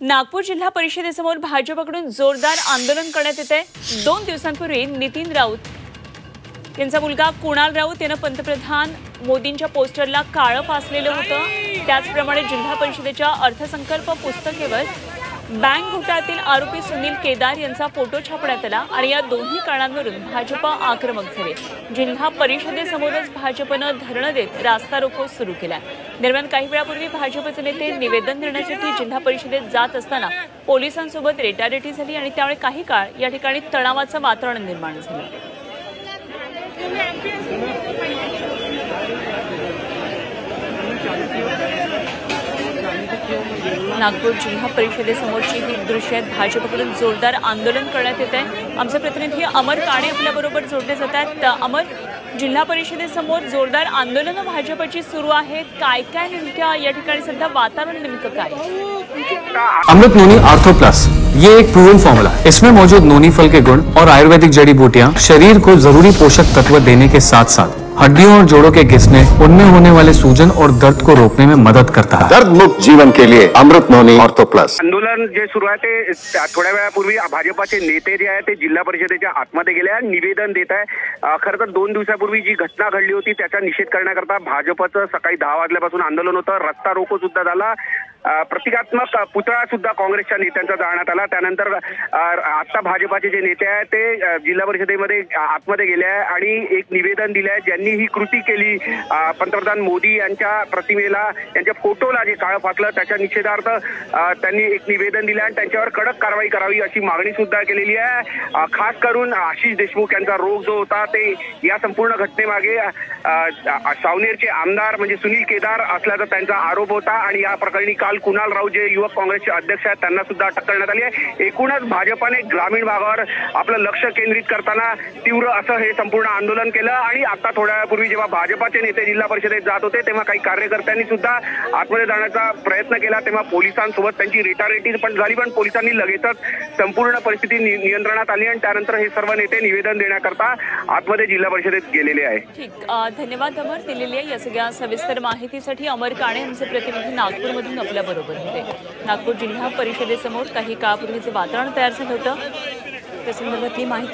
नागपूर जिल्हा परिषदेसमोर भाजपकडून जोरदार आंदोलन करण्यात येत आहे दोन दिवसांपूर्वी नितीन राऊत यांचा मुलगा कुणाल राऊत यानं पंतप्रधान मोदींच्या पोस्टरला काळं फासलेलं होतं. त्याचप्रमाणे जिल्हा परिषदेच्या अर्थसंकल्प पुस्तकेवर बँक घोटाळ्यातील आरोपी सुनील केदार यांचा फोटो छापण्यात आला आणि या दोन्ही कारणांवरून भाजप आक्रमक झाले. जिल्हा परिषदेसमोरच भाजपनं धरणं देत रास्ता रोको सुरू केला. दरम्यान काही वेळापूर्वी भाजपचे नेते निवेदन देण्यासाठी जिल्हा परिषदेत जात असताना पोलिसांसोबत रेटारेटी झाली आणि त्यामुळे काही काळ या ठिकाणी तणावाचं वातावरण निर्माण झालं. नागपूर जिल्हा परिषदेसमोरची ही दृश्य आहेत भाजपकडून जोरदार आंदोलन करण्यात येत आहे. आमचे प्रतिनिधी अमर काणे आपल्याबरोबर जोडले जात आहेत. अमर जिल्हा परिषदेसमोर जोरदार आंदोलनं भाजपची सुरू आहेत काय काय नेमक्या या ठिकाणी सध्या वातावरण नेमकं काय? अमृत नोनी आर्थोप्लस ये एक प्रूवन फॉर्मूला इसमें मौजूद नोनी फल के गुण और आयुर्वेदिक जड़ी बूटियाँ शरीर को जरूरी पोषक तत्व देने के साथ साथ हड्डियों और जोड़ों के घिसने उनमें होने वाले सूजन और दर्द को रोकने में मदद करता है। दर्द मुक्त जीवन के लिए अमृत नोनी ऑर्थो प्लस। आंदोलन जे सुरू आहे ते त्या- थोड्या वेळापूर्वी भाजपाचे नेते जे आहे ते जिल्हा परिषदेच्या आतमध्ये गेले आहे निवेदन देत आहे खरं तर दोन दिवसापूर्वी जी घटना घडली होती त्याचा निषेध करण्याकरता भाजपचं सकाळी दहा वाजल्यापासून आंदोलन होतं. रस्ता रोको सुद्धा झाला. प्रतिकात्मक पुतळा सुद्धा काँग्रेसच्या नेत्यांचा जाळण्यात आला. त्यानंतर आता भाजपाचे जे नेते आहेत ते जिल्हा परिषदेमध्ये आतमध्ये गेले आहे आणि एक निवेदन दिले आहे ज्यांनी ही कृती केली पंतप्रधान मोदी यांच्या प्रतिमेला यांच्या फोटोला जे काळं फासलं त्याच्या निषेधार्थ त्यांनी एक निवेदन दिलं आणि त्यांच्यावर कडक कारवाई करावी अशी मागणी सुद्धा केलेली आहे. खास करून आशिष देशमुख यांचा रोग जो होता ते या संपूर्ण घटनेमागे सावनेरचे आमदार म्हणजे सुनील केदार असल्याचा त्यांचा आरोप होता आणि या प्रकरणी काल कुणाल राऊत जे युवक काँग्रेसचे अध्यक्ष आहेत त्यांना सुद्धा अटक करण्यात आली आहे. एकूणच भाजपाने ग्रामीण भागावर आपलं लक्ष केंद्रित करताना तीव्र असं हे संपूर्ण आंदोलन केलं. आणि आता थोड्या वेळापूर्वी जेव्हा भाजपाचे नेते जिल्हा परिषदेत जात होते तेव्हा काही कार्यकर्त्यांनी सुद्धा आतमध्ये जाण्याचा प्रयत्न केला. तेव्हा पोलिसांसोबत त्यांची रेटारेटी पण झाली पण पोलिसांनी लगेचच संपूर्ण परिस्थिती नियंत्रणात आली आणि त्यानंतर हे सर्व नेते निवेदन देण्याकरता आतमध्ये जिल्हा परिषदेत गेलेले आहे. ठीक. धन्यवाद अमर दिलेली आहे या सगळ्या सविस्तर माहितीसाठी. अमर काणे यांचे प्रतिनिधी नागपूरमधून आपल्या बरोबर होते. नागपूर जिल्हा परिषदेसमोर काही काळापूर्वीचं वातावरण तयार झालं होतं. त्या संदर्भातली माहिती